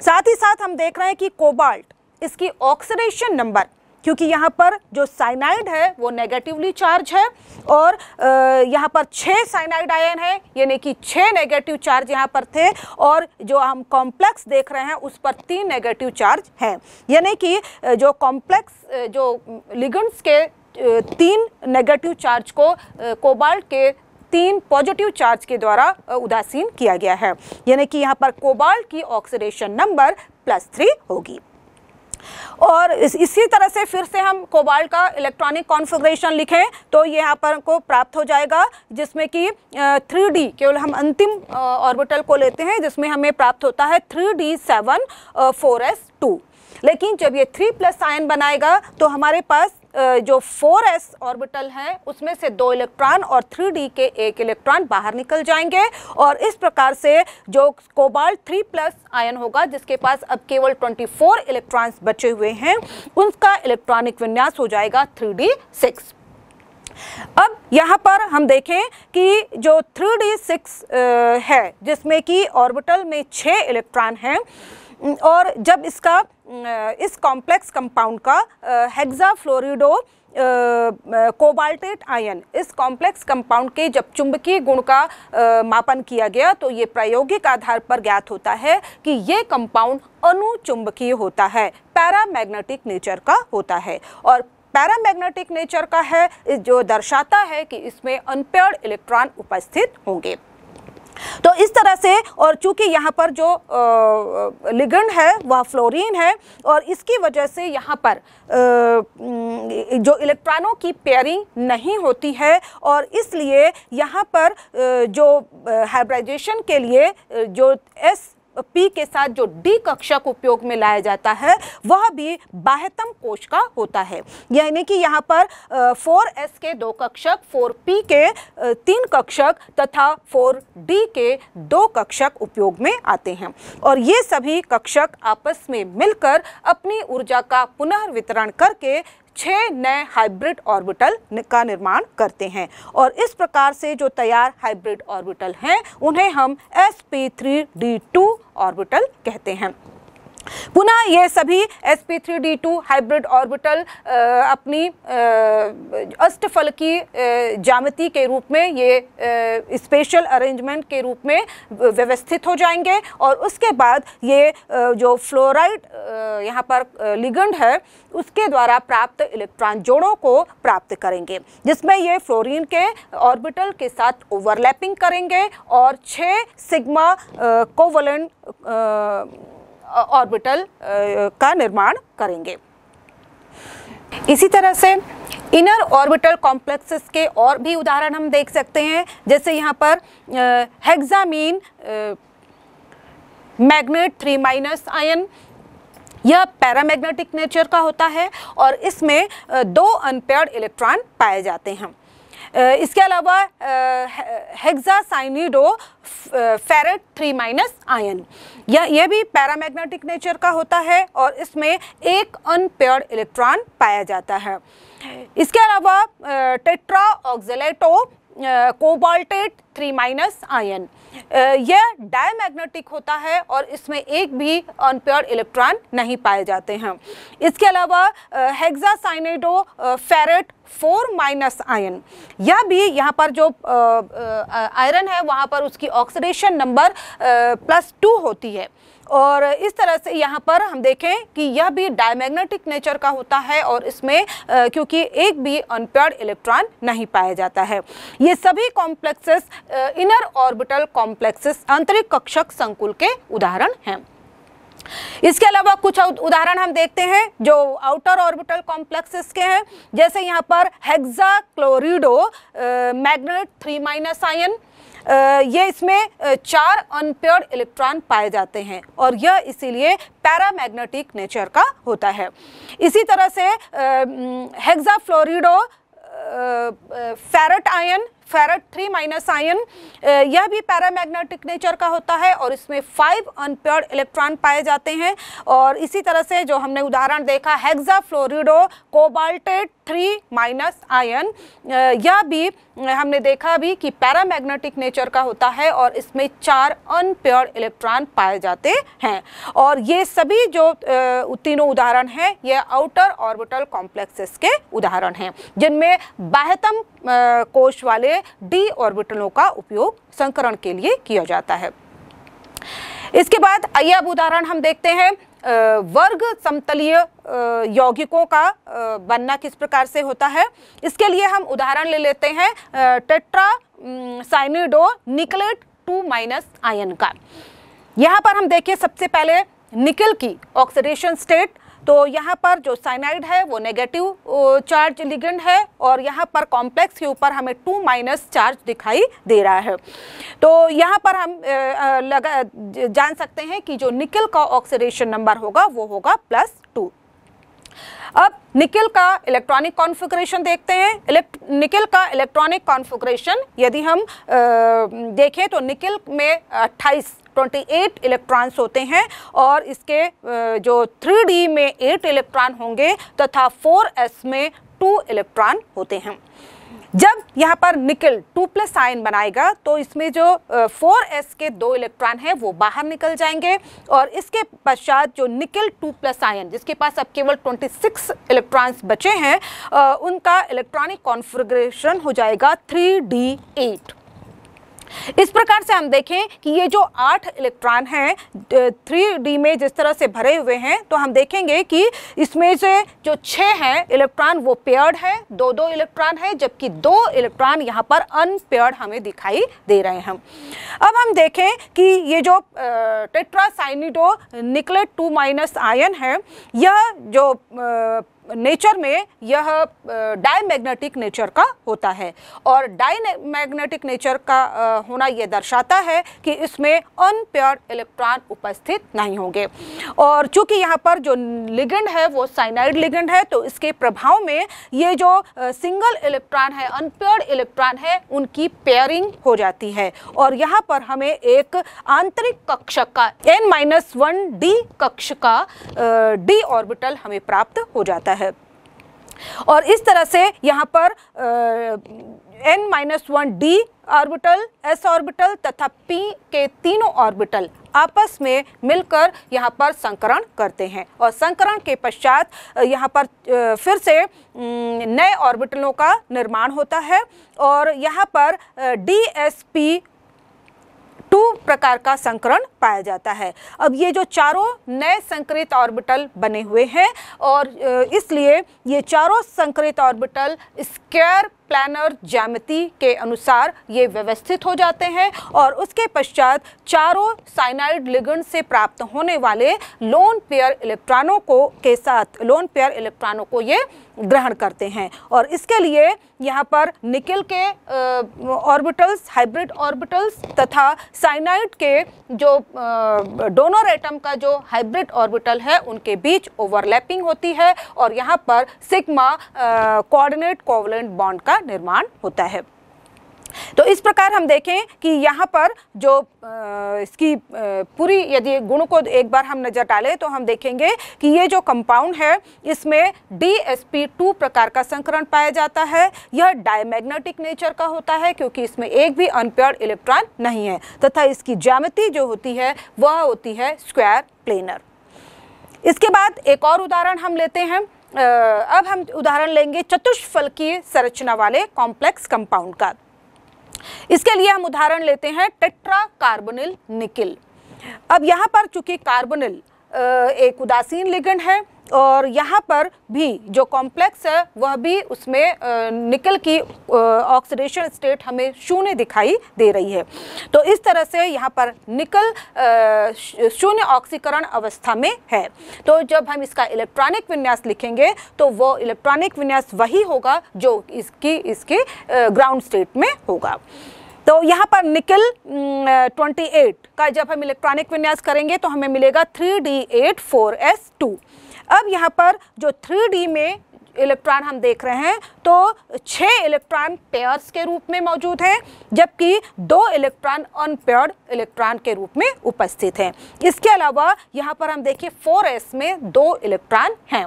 साथ ही साथ हम देख रहे हैं कि कोबाल्ट इसकी ऑक्सीडेशन नंबर क्योंकि यहाँ पर जो साइनाइड है, वो नेगेटिवली चार्ज है और यहाँ पर छः साइनाइड आयन है, यानी कि छः नेगेटिव चार्ज यहाँ पर थे और जो हम कॉम्प्लेक्स देख रहे हैं, उस पर तीन नेगेटिव चार्ज हैं। यानी कि जो कॉम्प्लेक्स जो लिगन्स के तीन नेगेटिव चार्ज को कोबाल्ट के तीन पॉजिटिव चार्ज के द्वारा उदासीन किया गया है। यानी कि यहाँ पर कोबाल्ट की ऑक्सीडेशन नंबर प्लस थ्री होगी। और इस, इसी तरह से फिर से हम कोबाल्ट का इलेक्ट्रॉनिक कॉन्फ़िगरेशन लिखें तो ये यहाँ पर को प्राप्त हो जाएगा जिसमें कि थ्री डी केवल हम अंतिम ऑर्बिटल को लेते हैं जिसमें हमें प्राप्त होता है three d seven four s two लेकिन जब ये थ्री प्लस आयन बनाएगा तो हमारे पास जो 4s ऑर्बिटल हैं, उसमें से दो इलेक्ट्रॉन और 3d के एक इलेक्ट्रॉन बाहर निकल जाएँगे। और इस प्रकार से जो कोबाल्ट 3 प्लस आयन होगा, जिसके पास अब केवल 24 इलेक्ट्रॉन्स बचे हुए हैं उनका इलेक्ट्रॉनिक विन्यास हो जाएगा 3d6 अब यहाँ पर हम देखें कि जो 3d6 है, जिसमें कि ऑर्बिटल में छः इलेक्ट्रॉन हैं और जब इसका इस कॉम्प्लेक्स कंपाउंड का हेक्सा फ्लोरिडो कोबाल्टेट आयन इस कॉम्प्लेक्स कंपाउंड के जब चुंबकीय गुण का आ, मापन किया गया तो ये प्रायोगिक आधार पर ज्ञात होता है कि ये कंपाउंड अनुचुंबकीय होता है पैरामैग्नेटिक नेचर का होता है। और पैरामैग्नेटिक नेचर का है जो दर्शाता है कि इसमें अनपेयर्ड इलेक्ट्रॉन उपस्थित होंगे। तो इस तरह से, और चूँकि यहाँ पर जो लिगंड है, वह फ्लोरीन है, और इसकी वजह से यहाँ पर जो इलेक्ट्रॉनों की पेयरिंग नहीं होती है, और इसलिए यहाँ पर जो हाइब्रिडाइजेशन के लिए जो एस पी के साथ जो डी कक्षक उपयोग में लाया जाता है, वह भी बाह्यतम कोश का होता है। यानी कि यहाँ पर फोर एस के दो कक्षक फोर पी के तीन कक्षक तथा फोर डी के दो कक्षक उपयोग में आते हैं। और ये सभी कक्षक आपस में मिलकर अपनी ऊर्जा का पुनर्वितरण करके छः नए हाइब्रिड ऑर्बिटल का निर्माण करते हैं। और इस प्रकार से जो तैयार हाइब्रिड ऑर्बिटल हैं, उन्हें हम s p three d two orbital कहते हैं। पुनः ये सभी sp3d2 हाइब्रिड ऑर्बिटल अपनी अष्टफल की जामती के रूप में ये स्पेशल अरेंजमेंट के रूप में व्यवस्थित हो जाएँगे। और उसके बाद ये जो फ्लोराइड यहाँ पर लिगंड है, उसके द्वारा प्राप्त इलेक्ट्रॉन जोड़ों को प्राप्त करेंगे, जिसमें ये फ्लोरीन के ऑर्बिटल के साथ ओवरलैपिंग करेंगे और छः सिग्मा कोवलेंट ऑर्बिटल का निर्माण करेंगे। इसी तरह से इनर ऑर्बिटल कॉम्प्लेक्सेस के और भी उदाहरण हम देख सकते हैं। जैसे यहाँ पर hexammine manganate three minus ion, यह पैरामैग्नेटिक नेचर का होता है और इसमें दो अनपेयर्ड इलेक्ट्रॉन पाए जाते हैं। इसके अलावा hexacyanido ferrate three minus ion या यह भी पैरामैग्नेटिक नेचर का होता है और इसमें एक अनपेयर्ड इलेक्ट्रॉन पाया जाता है। इसके अलावा tetraoxalato cobaltate three minus ion यह डायमैग्नेटिक होता है और इसमें एक भी अनप्योर इलेक्ट्रॉन नहीं पाए जाते हैं। इसके अलावा hexacyanido ferrate four minus ion यह भी यहाँ पर जो आयरन है, वहाँ पर उसकी ऑक्सीडेशन नंबर प्लस टू होती है। और इस तरह से यहाँ पर हम देखें कि यह भी डायमैग्नेटिक नेचर का होता है और इसमें क्योंकि एक भी अनपेयर्ड इलेक्ट्रॉन नहीं पाया जाता है। ये सभी कॉम्प्लेक्सेस इनर ऑर्बिटल कॉम्प्लेक्सेस आंतरिक कक्षक संकुल के उदाहरण हैं। इसके अलावा कुछ उदाहरण हम देखते हैं जो आउटर ऑर्बिटल कॉम्प्लेक्सेस के हैं। जैसे यहाँ पर hexachlorido manganate, three minus ion ये इसमें चार अनपेयर्ड इलेक्ट्रॉन पाए जाते हैं और यह इसीलिए पैरामैग्नेटिक नेचर का होता है। इसी तरह से hexafluorido ferrate ion ferrate, three minus ion यह भी पैरामैग्नेटिक नेचर का होता है और इसमें फाइव अनपेयर्ड इलेक्ट्रॉन पाए जाते हैं। और इसी तरह से जो हमने उदाहरण देखा hexafluorido cobaltate, three minus ion यह भी हमने देखा भी कि पैरामैग्नेटिक नेचर का होता है और इसमें चार अनपेयर्ड इलेक्ट्रॉन पाए जाते हैं। और ये सभी जो तीनों उदाहरण हैं, ये आउटर ऑर्बिटल कॉम्प्लेक्सेस के उदाहरण हैं, जिनमें बाह्यतम कोश वाले डी ऑर्बिटलों का उपयोग संकरण के लिए किया जाता है। इसके बाद आइए अब उदाहरण हम देखते हैं। वर्ग समतलीय यौगिकों का बनना किस प्रकार से होता है। इसके लिए हम उदाहरण ले लेते हैं tetracyanido, nickelate two minus ion का। यहाँ पर हम देखिए सबसे पहले निकल की ऑक्सीडेशन स्टेट तो यहाँ पर जो साइनाइड है, वो नेगेटिव चार्ज लिगेंड है और यहाँ पर कॉम्प्लेक्स के ऊपर हमें टू माइनस चार्ज दिखाई दे रहा है। तो यहाँ पर हम लगा जान सकते हैं कि जो निकल का ऑक्सीडेशन नंबर होगा, वो होगा प्लस अब निकल का इलेक्ट्रॉनिक कॉन्फ़िगरेशन देखते हैं। निकल का इलेक्ट्रॉनिक कॉन्फ़िगरेशन यदि हम आ, देखें तो निकल में 28 28 इलेक्ट्रॉन्स होते हैं और इसके जो 3D में 8 इलेक्ट्रॉन होंगे तथा 4s में 2 इलेक्ट्रॉन होते हैं। जब यहाँ पर निकल टू प्लस आयन बनाएगा तो इसमें जो फोर एस के दो इलेक्ट्रॉन हैं, वो बाहर निकल जाएँगे और इसके पश्चात जो निकल टू प्लस आयन जिसके पास अब केवल 26 इलेक्ट्रॉन्स बचे हैं उनका इलेक्ट्रॉनिक कॉन्फ़िगरेशन हो जाएगा थ्री डी एट। इस प्रकार से हम देखें कि ये जो आठ इलेक्ट्रॉन हैं थ्री डी में जिस तरह से भरे हुए हैं तो हम देखेंगे कि इसमें से जो छः हैं, इलेक्ट्रॉन वो पेयर्ड है दो दो इलेक्ट्रॉन है, जबकि दो इलेक्ट्रॉन यहाँ पर अनपेयर्ड हमें दिखाई दे रहे हैं। अब हम देखें कि ये जो tetracyanido nickelate two minus ion है, यह जो नेचर में यह डायमैग्नेटिक नेचर का होता है। और डायमैग्नेटिक नेचर का होना यह दर्शाता है कि इसमें अनपेयर इलेक्ट्रॉन उपस्थित नहीं होंगे। और चूँकि यहाँ पर जो लिगेंड है वो साइनाइड लिगेंड है तो इसके प्रभाव में ये जो सिंगल इलेक्ट्रॉन है अनपेयर्ड इलेक्ट्रॉन है, उनकी पेयरिंग हो जाती है। और यहाँ पर हमें एक आंतरिक कक्षक का एन माइनस वन डी कक्ष का डी ऑर्बिटल हमें प्राप्त हो जाता है। और इस तरह से यहाँ पर n minus one d orbital s orbital तथा पी के तीनों ऑर्बिटल आपस में मिलकर यहाँ पर संकरण करते हैं। और संकरण के पश्चात यहाँ पर फिर से नए ऑर्बिटलों का निर्माण होता है। और यहाँ पर डी एस पी टू प्रकार का संकरण पाया जाता है। अब ये जो चारों नए संकरित ऑर्बिटल बने हुए हैं और इसलिए ये चारों संकरित ऑर्बिटल स्क्वायर प्लानर ज्यामिति के अनुसार ये व्यवस्थित हो जाते हैं और उसके पश्चात चारों साइनाइड लिगेंड से प्राप्त होने वाले लोन पेयर इलेक्ट्रॉनों को के साथ लोन पेयर इलेक्ट्रॉनों को ये ग्रहण करते हैं। और इसके लिए यहाँ पर निकल के ऑर्बिटल्स हाइब्रिड ऑर्बिटल्स तथा साइनाइड के जो डोनर एटम का जो हाइब्रिड ऑर्बिटल है, उनके बीच ओवरलैपिंग होती है और यहाँ पर सिग्मा कोऑर्डिनेट कोवलेंट बॉन्ड का निर्माण होता है। तो इस प्रकार हम देखें कि यहाँ पर जो इसकी पूरी यदि गुण को एक बार हम नज़र डालें तो हम देखेंगे कि ये जो कंपाउंड है, इसमें डी टू प्रकार का संकरण पाया जाता है। यह डायमैग्नेटिक नेचर का होता है क्योंकि इसमें एक भी अनपेयर्ड इलेक्ट्रॉन नहीं है तथा इसकी ज्यामिति जो होती है, वह होती है स्क्वायर प्लेनर इसके बाद एक और उदाहरण हम लेते हैं। अब हम उदाहरण लेंगे चतुष्फलकीय संरचना वाले कॉम्प्लेक्स कंपाउंड का। इसके लिए हम उदाहरण लेते हैं टेट्रा कार्बोनिल निकिल। अब यहाँ पर चूँकि कार्बोनिल एक उदासीन लिगेंड है और यहाँ पर भी जो कॉम्प्लेक्स है, वह भी उसमें निकल की ऑक्सीडेशन स्टेट हमें शून्य दिखाई दे रही है। तो इस तरह से यहाँ पर निकल शून्य ऑक्सीकरण अवस्था में है। तो जब हम इसका इलेक्ट्रॉनिक विन्यास लिखेंगे तो वो इलेक्ट्रॉनिक विन्यास वही होगा जो इसकी, इसके ग्राउंड स्टेट में होगा। तो यहाँ पर निकल ट्वेंटी एट का जब हम इलेक्ट्रॉनिक विन्यास करेंगे तो हमें मिलेगा three d eight four s two. अब यहाँ पर जो थ्री में इलेक्ट्रॉन हम देख रहे हैं तो छः इलेक्ट्रॉन पेयर्स के रूप में मौजूद हैं, जबकि दो इलेक्ट्रॉन अनपेयर्ड इलेक्ट्रॉन के रूप में उपस्थित हैं। इसके अलावा यहाँ पर हम देखिए फोर एस में दो इलेक्ट्रॉन हैं।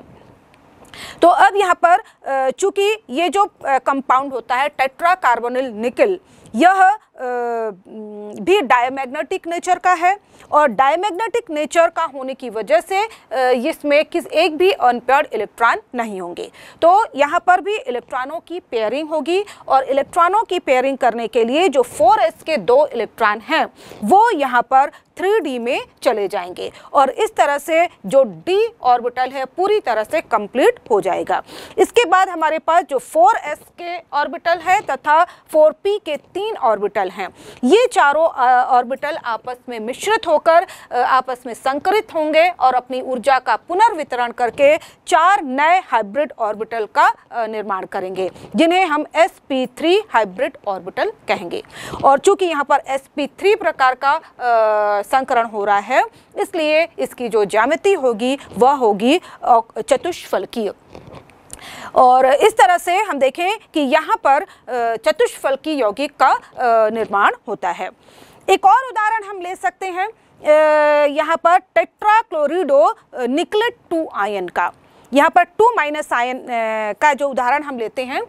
तो अब यहाँ पर चूँकि ये जो कंपाउंड होता है टेट्रा कार्बोनिल निकल यह भी डायमैग्नेटिक नेचर का है और डायमैग्नेटिक नेचर का होने की वजह से इसमें किस एक भी अनपेयर्ड इलेक्ट्रॉन नहीं होंगे। तो यहाँ पर भी इलेक्ट्रॉनों की पेयरिंग होगी और इलेक्ट्रॉनों की पेयरिंग करने के लिए जो 4s के दो इलेक्ट्रॉन हैं, वो यहाँ पर 3d में चले जाएँगे और इस तरह से जो d ऑर्बिटल है, पूरी तरह से कंप्लीट हो जाएगा। इसके बाद हमारे पास जो 4s के ऑर्बिटल है तथा 4p के तीन ऑर्बिटल हैं। ये चारों ऑर्बिटल आपस में मिश्रित होकर आपस में संकरित होंगे और अपनी ऊर्जा का पुनर्वितरण करके चार नए हाइब्रिड ऑर्बिटल का निर्माण करेंगे, जिन्हें हम sp3 हाइब्रिड ऑर्बिटल कहेंगे। और चूँकि यहाँ पर sp3 प्रकार का संकरण हो रहा है, इसलिए इसकी जो ज्यामिति होगी, वह होगी चतुष्फलकीय। और इस तरह से हम देखें कि यहाँ पर चतुष्फलकी यौगिक का निर्माण होता है। एक और उदाहरण हम ले सकते हैं यहाँ पर टेट्राक्लोरिडो निकलेट टू आयन का। यहाँ पर टू माइनस आयन का जो उदाहरण हम लेते हैं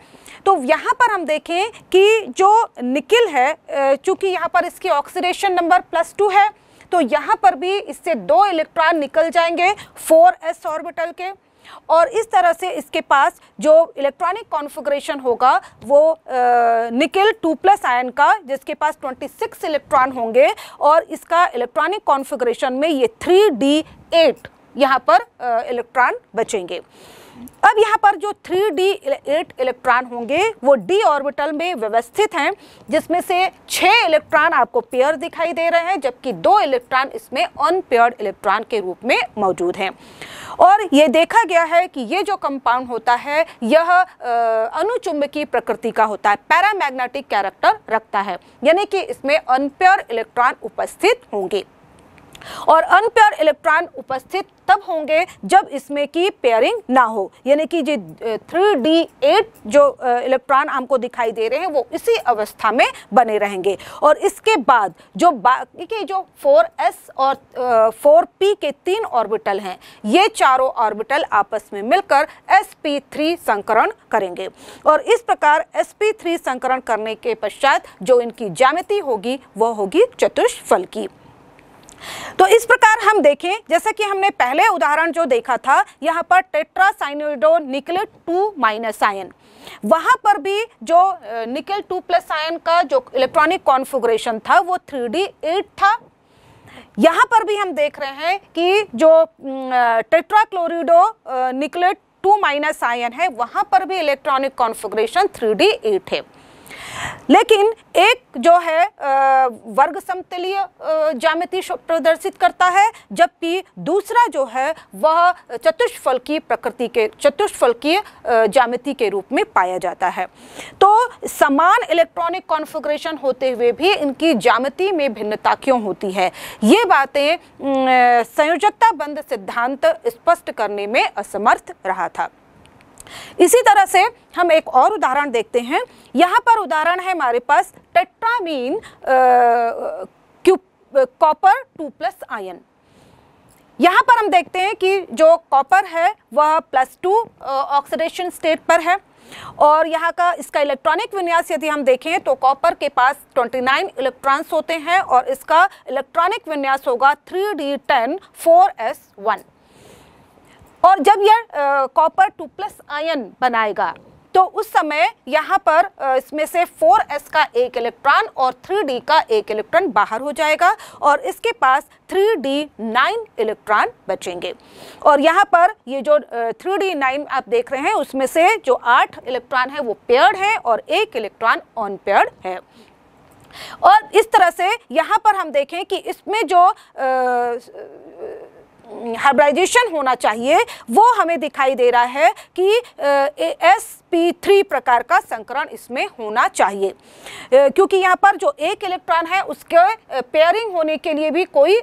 तो यहाँ पर हम देखें कि जो निकिल है चूँकि यहाँ पर इसकी ऑक्सीडेशन नंबर प्लस टू है तो यहाँ पर भी इससे दो इलेक्ट्रॉन निकल जाएँगे फोर एस ऑर्बिटल के। और इस तरह से इसके पास जो इलेक्ट्रॉनिक कॉन्फ़िगरेशन होगा, वो निकल टू प्लस आयन का, जिसके पास 26 इलेक्ट्रॉन होंगे और इसका इलेक्ट्रॉनिक कॉन्फ़िगरेशन में ये 3d8 यहाँ पर इलेक्ट्रॉन बचेंगे। अब यहाँ पर जो 3d 8 इलेक्ट्रॉन होंगे, वो d ऑर्बिटल में व्यवस्थित हैं, जिसमें से छः इलेक्ट्रॉन आपको पेयर दिखाई दे रहे हैं, जबकि दो इलेक्ट्रॉन इसमें अनपेयर्ड इलेक्ट्रॉन के रूप में मौजूद हैं। और ये देखा गया है कि ये जो कंपाउंड होता है, यह अनुचुंबकीय प्रकृति का होता है पैरामैग्नेटिक कैरेक्टर रखता है, यानी कि इसमें अनपेयर इलेक्ट्रॉन उपस्थित होंगे। और अनपेयर इलेक्ट्रॉन उपस्थित तब होंगे जब इसमें की पेयरिंग ना हो। यानी कि जो थ्री डी एट जो इलेक्ट्रॉन हमको दिखाई दे रहे हैं, वो इसी अवस्था में बने रहेंगे। और इसके बाद जो बाकी के जो फोर एस और फोर पी के तीन ऑर्बिटल हैं, ये चारों ऑर्बिटल आपस में मिलकर एस पी थ्री संकरण करेंगे। और इस प्रकार एस पी थ्री संकरण करने के पश्चात जो इनकी ज्यामिति होगी वह होगी चतुष्फल की तो इस प्रकार हम देखें, जैसे कि हमने पहले उदाहरण जो देखा था, यहाँ पर टेट्रासाइनोइडो निकल टू माइनस आयन। वहाँ पर भी जो निकल टू प्लस आयन का जो इलेक्ट्रॉनिक कॉन्फ़िगरेशन था, वो थ्री डी एट था। यहाँ पर भी हम देख रहे हैं कि जो tetrachlorido nickelate two minus ion है, वहाँ पर भी electronic configuration three d eight है। लेकिन एक जो है वर्ग समतलीय ज्यामिति प्रदर्शित करता है, जबकि दूसरा जो है, वह चतुष्फल की प्रकृति के चतुष्फल की ज्यामिति के रूप में पाया जाता है। तो समान इलेक्ट्रॉनिक कॉन्फ़िगरेशन होते हुए भी इनकी ज्यामिति में भिन्नता क्यों होती है? ये बातें संयोजकता बंद सिद्धांत स्पष्ट करने में असमर्थ रहा था। इसी तरह से हम एक और उदाहरण देखते हैं। यहाँ पर उदाहरण है हमारे पास tetrammine copper two plus ion. यहाँ पर हम देखते हैं कि जो कॉपर है, वह प्लस टू ऑक्सीडेशन स्टेट पर है। और यहाँ का इसका इलेक्ट्रॉनिक विन्यास यदि हम देखें तो कॉपर के पास 29 इलेक्ट्रॉन्स होते हैं और इसका इलेक्ट्रॉनिक विन्यास होगा 3d10 4s1 और जब यह कॉपर टू प्लस आयन बनाएगा तो उस समय यहाँ पर इसमें से 4s का एक इलेक्ट्रॉन और 3d का एक इलेक्ट्रॉन बाहर हो जाएगा और इसके पास 3d 9 इलेक्ट्रॉन बचेंगे। और यहाँ पर ये जो 3d 9 आप देख रहे हैं उसमें से जो 8 इलेक्ट्रॉन है वो पेयर्ड है और एक इलेक्ट्रॉन अनपेयर्ड है। और इस तरह से यहाँ पर हम देखें कि इसमें जो आ, हाइब्राइजेशन होना चाहिए, वो हमें दिखाई दे रहा है कि एस पी थ्री प्रकार का संकरण इसमें होना चाहिए। क्योंकि यहाँ पर जो एक इलेक्ट्रॉन है, उसके पेयरिंग होने के लिए भी कोई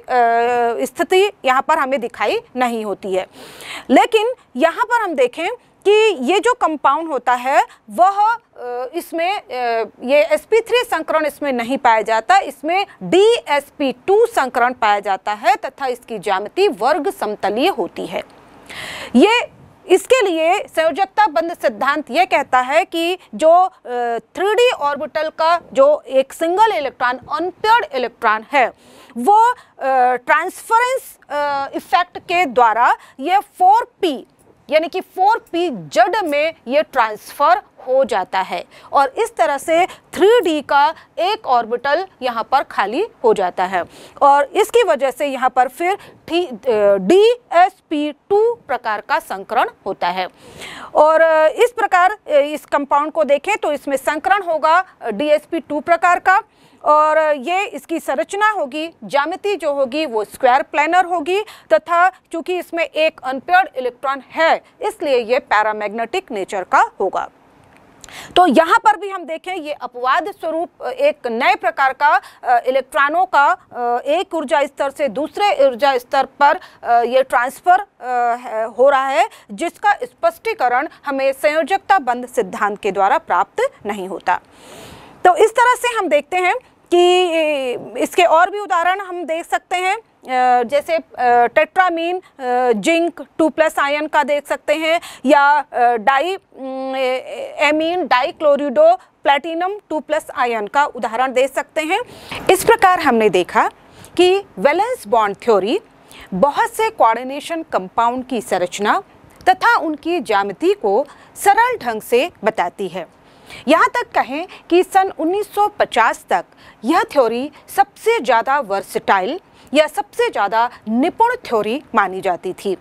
स्थिति यहाँ पर हमें दिखाई नहीं होती है। लेकिन यहाँ पर हम देखें कि ये जो कंपाउंड होता है, वह इसमें ये एस sp3 संकरण इसमें नहीं पाया जाता। इसमें dsp2 संकरण पाया जाता है तथा इसकी ज्यामिति वर्ग समतलीय होती है। ये, इसके लिए संयोजकता बंद सिद्धांत ये कहता है कि जो थ्री डी ऑर्बिटल का जो एक सिंगल इलेक्ट्रॉन अनपेयर्ड इलेक्ट्रॉन है, वो ट्रांसफरेंस इफ़ेक्ट के द्वारा ये 4p यानी कि 4p जड में ये ट्रांसफ़र हो जाता है और इस तरह से 3d का एक ऑर्बिटल यहाँ पर खाली हो जाता है। और इसकी वजह से यहाँ पर फिर डी एस पी टू प्रकार का संकरण होता है। और इस प्रकार इस कंपाउंड को देखें तो इसमें संकरण होगा डी एस पी टू प्रकार का। और ये इसकी संरचना होगी जामिति जो होगी वो स्क्वायर प्लानर होगी तथा चूँकि इसमें एक अनपेयर्ड इलेक्ट्रॉन है, इसलिए ये पैरामैग्नेटिक नेचर का होगा। तो यहाँ पर भी हम देखें, ये अपवाद स्वरूप, एक नए प्रकार का इलेक्ट्रॉनों का एक ऊर्जा स्तर से दूसरे ऊर्जा स्तर पर ये ट्रांसफ़र हो रहा है, जिसका स्पष्टीकरण हमें संयोजकता बंद सिद्धांत के द्वारा प्राप्त नहीं होता। तो इस तरह से हम देखते हैं कि इसके और भी उदाहरण हम देख सकते हैं। जैसे tetrammine zinc, two plus ion का देख सकते हैं, या diammine dichlorido platinum, two plus ion का उदाहरण दे सकते हैं। इस प्रकार हमने देखा कि वैलेंस बॉन्ड थ्योरी बहुत से कोऑर्डिनेशन कंपाउंड की संरचना तथा उनकी ज्यामिति को सरल ढंग से बताती है। यहाँ तक कहें कि सन 1950 तक यह थ्योरी सबसे ज़्यादा वर्सटाइल या सबसे ज़्यादा निपुण थ्योरी मानी जाती थी।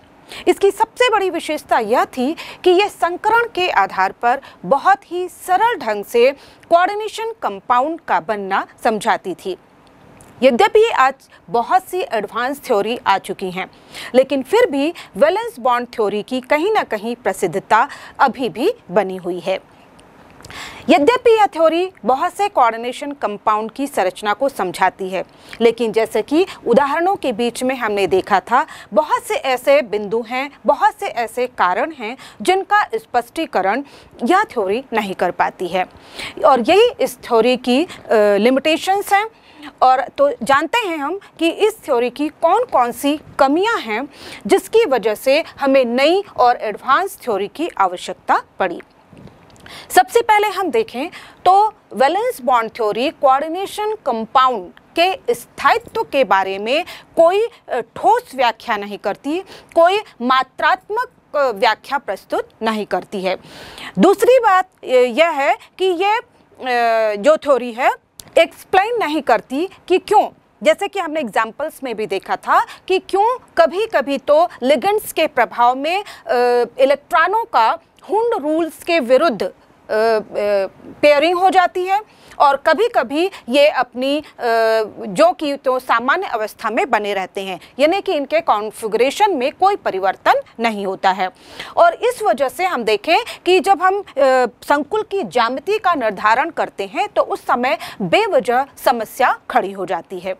इसकी सबसे बड़ी विशेषता यह थी कि यह संकरण के आधार पर बहुत ही सरल ढंग से कोऑर्डिनेशन कंपाउंड का बनना समझाती थी। यद्यपि आज बहुत सी एडवांस थ्योरी आ चुकी हैं, लेकिन फिर भी वैलेंस बॉन्ड थ्योरी की कहीं ना कहीं प्रसिद्धता अभी भी बनी हुई है। यद्यपि यह थ्योरी बहुत से कोऑर्डिनेशन कंपाउंड की संरचना को समझाती है, लेकिन जैसे कि उदाहरणों के बीच में हमने देखा था, बहुत से ऐसे बिंदु हैं, बहुत से ऐसे कारण हैं जिनका स्पष्टीकरण यह थ्योरी नहीं कर पाती है। और यही इस थ्योरी की लिमिटेशंस हैं। और तो जानते हैं हम कि इस थ्योरी की कौन कौन सी कमियाँ हैं जिसकी वजह से हमें नई और एडवांस थ्योरी की आवश्यकता पड़ी। सबसे पहले हम देखें तो valence bond theory coordination compound के स्थायित्व के बारे में कोई ठोस व्याख्या नहीं करती, कोई मात्रात्मक व्याख्या प्रस्तुत नहीं करती है। दूसरी बात यह है कि ये जो थ्योरी है एक्सप्लेन नहीं करती कि क्यों। जैसे कि हमने एग्जाम्पल्स में भी देखा था कि क्यों कभी कभी तो लिगेंड्स के प्रभाव में इलेक्ट्रॉनों का हुंड रूल्स के विरुद्ध पेयरिंग हो जाती है और कभी कभी ये अपनी जो कि तो सामान्य अवस्था में बने रहते हैं। यानी कि इनके कॉन्फ़िगरेशन में कोई परिवर्तन नहीं होता है। और इस वजह से हम देखें कि जब हम संकुल की जामिति का निर्धारण करते हैं तो उस समय बेवजह समस्या खड़ी हो जाती है।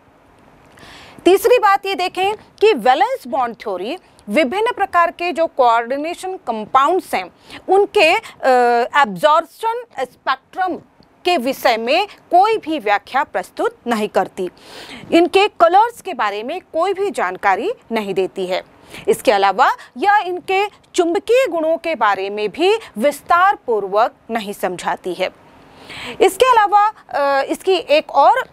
तीसरी बात ये देखें कि वैलेंस बॉन्ड थ्योरी विभिन्न प्रकार के जो कोऑर्डिनेशन कंपाउंड्स हैं, उनके एब्जॉर्प्शन स्पेक्ट्रम के विषय में कोई भी व्याख्या प्रस्तुत नहीं करती। इनके कलर्स के बारे में कोई भी जानकारी नहीं देती है। इसके अलावा यह इनके चुंबकीय गुणों के बारे में भी विस्तार पूर्वक नहीं समझाती है। इसके अलावा इसकी एक और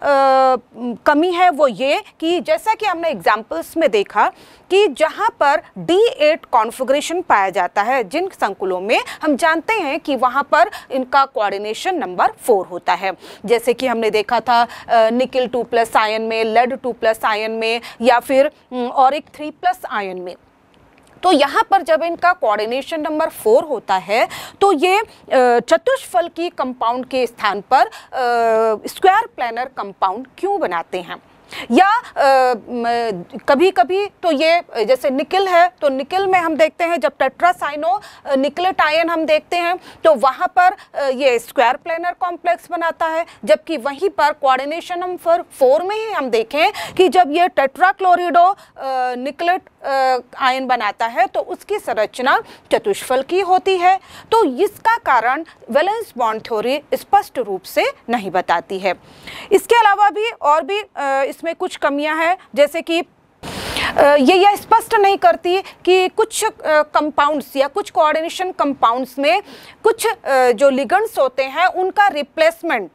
कमी है वो ये कि जैसा कि हमने एग्जाम्पल्स में देखा कि जहाँ पर D8 कॉन्फ़िगरेशन पाया जाता है, जिन संकुलों में हम जानते हैं कि वहाँ पर इनका कोऑर्डिनेशन नंबर फोर होता है। जैसे कि हमने देखा था निकिल टू प्लस आयन में लेड टू प्लस आयन में या फिर और एक थ्री प्लस आयन में। तो यहाँ पर जब इनका कोऑर्डिनेशन नंबर फोर होता है तो ये चतुष्फल की कंपाउंड के स्थान पर स्क्वायर प्लानर कंपाउंड क्यों बनाते हैं? या आ, कभी कभी तो ये जैसे निकल है तो निकल में हम देखते हैं जब टेट्रासाइनो निकलेट आयन हम देखते हैं तो वहाँ पर ये स्क्वायर प्लेनर कॉम्प्लेक्स बनाता है जबकि वहीं पर कोऑर्डिनेशन नंबर फोर में ही हम देखें कि जब ये टेट्राक्लोरिडो निकलेट आयन बनाता है तो उसकी संरचना चतुष्फल की होती है। तो इसका कारण वेलेंस बॉन्ड थ्योरी स्पष्ट रूप से नहीं बताती है। इसके अलावा भी और भी इसमें कुछ कमियाँ हैं, जैसे कि ये यह स्पष्ट नहीं करती कि कुछ कंपाउंड्स या कुछ कोऑर्डिनेशन कंपाउंड्स में कुछ जो लिगेंड्स होते हैं, उनका रिप्लेसमेंट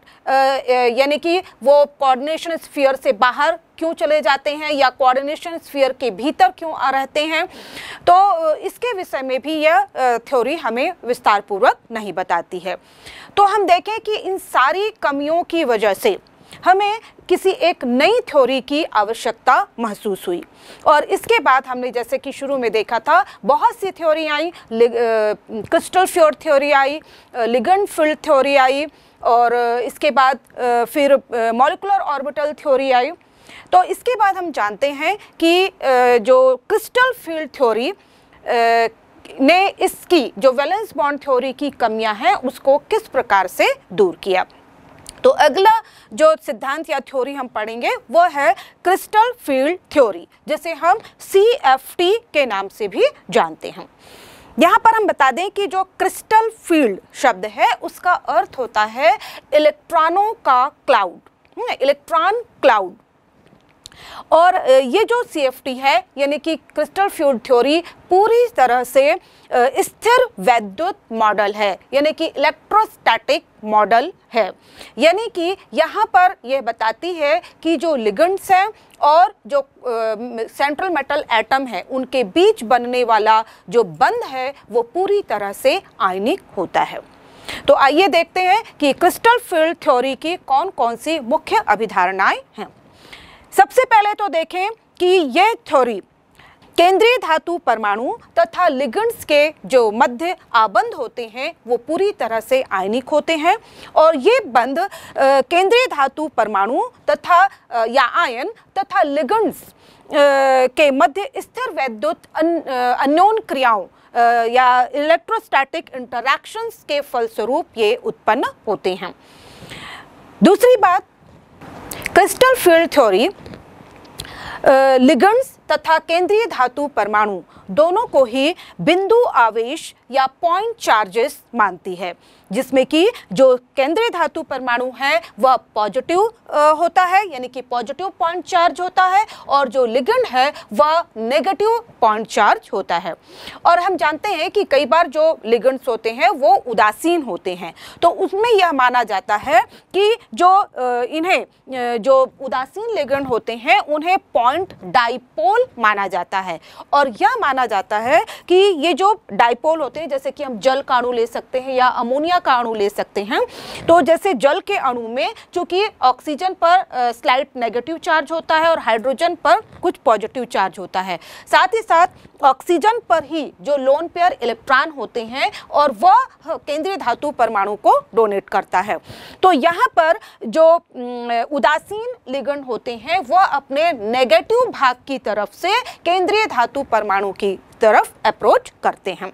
यानी कि वो कोऑर्डिनेशन स्फीयर से बाहर क्यों चले जाते हैं या कोऑर्डिनेशन स्फीयर के भीतर क्यों आ रहते हैं तो इसके विषय में भी यह थ्योरी हमें विस्तारपूर्वक नहीं बताती है। तो हम देखें कि इन सारी कमियों की वजह से हमें किसी एक नई थ्योरी की आवश्यकता महसूस हुई। और इसके बाद हमने जैसे कि शुरू में देखा था, बहुत सी थ्योरी आई क्रिस्टल फ्योर थ्योरी आई लिगन फ़ील्ड थ्योरी आई, और इसके बाद फिर मॉलिकुलर ऑर्बिटल थ्योरी आई। तो इसके बाद हम जानते हैं कि जो क्रिस्टल फ़ील्ड थ्योरी ने इसकी, जो वैलेंस बॉन्ड थ्योरी की कमियाँ हैं, उसको किस प्रकार से दूर किया। तो अगला जो सिद्धांत या थ्योरी हम पढ़ेंगे, वो है क्रिस्टल फ़ील्ड थ्योरी जिसे हम CFT के नाम से भी जानते हैं। यहाँ पर हम बता दें कि जो क्रिस्टल फ़ील्ड शब्द है, उसका अर्थ होता है इलेक्ट्रॉनों का क्लाउड इलेक्ट्रॉन क्लाउड और ये जो सीएफटी है, यानी कि क्रिस्टल फ्यूड थ्योरी पूरी तरह से स्थिर वैद्युत मॉडल है, यानी कि इलेक्ट्रोस्टैटिक मॉडल है। यानी कि यहाँ पर यह बताती है कि जो लिगेंड्स हैं और जो सेंट्रल मेटल एटम है, उनके बीच बनने वाला जो बंध है, वो पूरी तरह से आयनिक होता है। तो आइए देखते हैं कि क्रिस्टल फ़ील्ड थ्योरी की कौन कौन सी मुख्य अभिधारणाएँ हैं। सबसे पहले तो देखें कि ये थ्योरी केंद्रीय धातु परमाणु तथा लिगेंड्स के जो मध्य आबंध होते हैं, वो पूरी तरह से आयनिक होते हैं और ये बंध केंद्रीय धातु परमाणु तथा या आयन तथा लिगेंड्स के मध्य स्थिर वैद्युत अन्योन क्रियाओं या इलेक्ट्रोस्टैटिक इंटरैक्शंस के फलस्वरूप ये उत्पन्न होते हैं। दूसरी बात क्रिस्टल फ़ील्ड थ्योरी लिगन्स तथा केंद्रीय धातु परमाणु दोनों को ही बिंदु आवेश या पॉइंट चार्जेस मानती है। जिसमें कि जो केंद्रीय धातु परमाणु है, वह पॉजिटिव होता है, यानी कि पॉजिटिव पॉइंट चार्ज होता है, और जो लिगेंड है, वह नेगेटिव पॉइंट चार्ज होता है। और हम जानते हैं कि कई बार जो लिगेंड्स होते हैं, वो उदासीन होते हैं। तो उसमें यह माना जाता है कि जो इन्हें जो उदासीन लिगेंड होते हैं, उन्हें पॉइंट डाइपोल माना जाता है। और यह माना जाता है कि ये जो डाइपोल होते हैं, जैसे कि हम जल का अणु ले सकते हैं या अमोनिया का अणु ले सकते हैं। तो जैसे जल के अणु में चूँकि ऑक्सीजन पर स्लाइट नेगेटिव चार्ज होता है और हाइड्रोजन पर कुछ पॉजिटिव चार्ज होता है। साथ ही साथ ऑक्सीजन पर ही जो लोन पेयर इलेक्ट्रॉन होते हैं और वह केंद्रीय धातु परमाणु को डोनेट करता है। तो यहाँ पर जो उदासीन लिगन होते हैं, वह अपने नेगेटिव भाग की तरफ़ से केंद्रीय धातु परमाणु की तरफ़ अप्रोच करते हैं।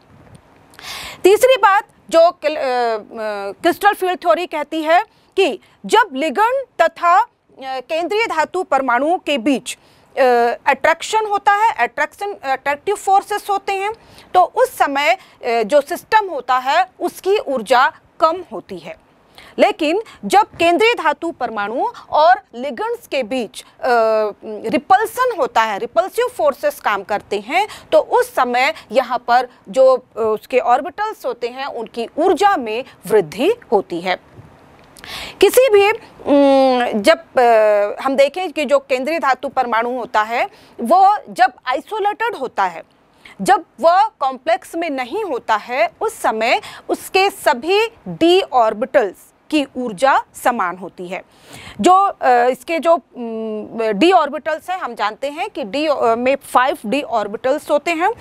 तीसरी बात जो क्रिस्टल फ़ील्ड थ्योरी कहती है कि जब लिगन तथा केंद्रीय धातु परमाणुओं के बीच अट्रैक्शन होता है अट्रैक्शन अट्रैक्टिव फोर्सेस होते हैं तो उस समय जो सिस्टम होता है, उसकी ऊर्जा कम होती है। लेकिन जब केंद्रीय धातु परमाणु और लिगन्स के बीच रिपल्सन होता है, रिपल्सिव फोर्सेस काम करते हैं तो उस समय यहाँ पर जो उसके ऑर्बिटल्स होते हैं, उनकी ऊर्जा में वृद्धि होती है। किसी भी जब हम देखें कि जो केंद्रीय धातु परमाणु होता है, वो जब आइसोलेटेड होता है, जब वह कॉम्प्लेक्स में नहीं होता है, उस समय उसके सभी डी ऑर्बिटल्स की ऊर्जा समान होती है। जो इसके जो डी ऑर्बिटल्स हैं, हम जानते हैं कि डी में फाइव डी ऑर्बिटल्स होते हैं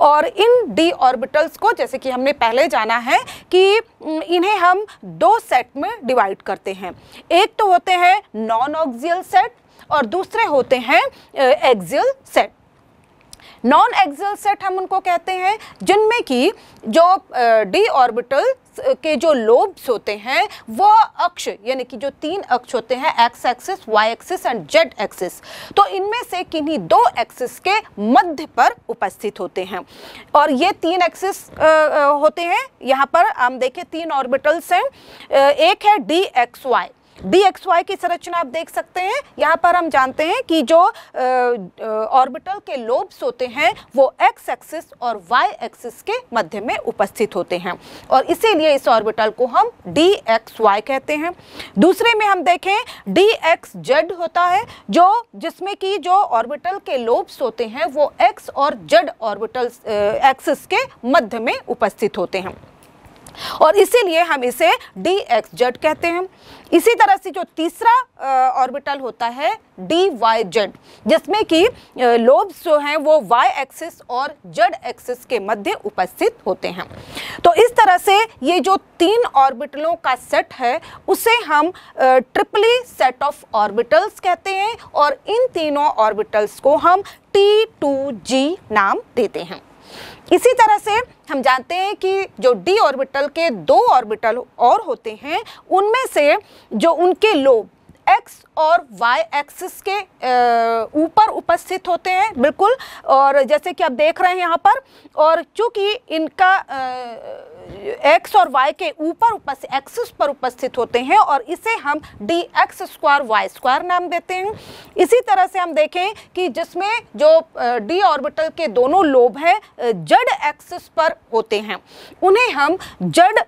और इन डी ऑर्बिटल्स को, जैसे कि हमने पहले जाना है कि इन्हें हम दो सेट में डिवाइड करते हैं। एक तो होते हैं नॉन ऑक्सियल सेट और दूसरे होते हैं axial set. Non axial set हम उनको कहते हैं, जिनमें कि जो डी ऑर्बिटल के जो लोब्स होते हैं वो अक्ष, यानी कि जो तीन अक्ष होते हैं, x axis, y axis and zed axis तो इनमें से किन्हीं दो एक्सिस के मध्य पर उपस्थित होते हैं। और ये तीन एक्सिस होते हैं। यहाँ पर हम देखें तीन ऑर्बिटल्स हैं। एक है d x y d x y की संरचना आप देख सकते हैं। यहाँ पर हम जानते हैं कि जो ऑर्बिटल के लोब्स होते हैं, वो एक्स एक्सिस और वाई एक्सिस के मध्य में उपस्थित होते हैं। और इसीलिए इस ऑर्बिटल को हम डी एक्स वाई कहते हैं। दूसरे में हम देखें डी एक्स जेड होता है, जो, जिसमें कि जो ऑर्बिटल के लोब्स होते हैं, वो एक्स और जेड ऑर्बिटल एक्सिस के मध्य में उपस्थित होते हैं। और इसीलिए हम इसे डी एक्स जेड कहते हैं। इसी तरह से जो तीसरा ऑर्बिटल होता है डी वाई जेड जिसमें कि लोब्स जो हैं वो वाई एक्सिस और जेड एक्सिस के मध्य उपस्थित होते हैं। तो इस तरह से ये जो तीन ऑर्बिटलों का सेट है, उसे हम ट्रिपली सेट ऑफ़ ऑर्बिटल्स कहते हैं और इन तीनों ऑर्बिटल्स को हम टी टू जी नाम देते हैं। इसी तरह से हम जानते हैं कि जो डी ऑर्बिटल के दो ऑर्बिटल और होते हैं, उनमें से जो उनके लोब एक्स और वाई एक्सिस के ऊपर उपस्थित होते हैं, बिल्कुल, और जैसे कि आप देख रहे हैं यहाँ पर, और चूँकि इनका एक्स और वाई के ऊपर उपस्थित एक्सिस पर उपस्थित होते हैं और इसे हम d x square y square नाम देते हैं। इसी तरह से हम देखें कि जिसमें जो डी ऑर्बिटल के दोनों लोब हैं जड एक्सिस पर होते हैं। उन्हें हम जड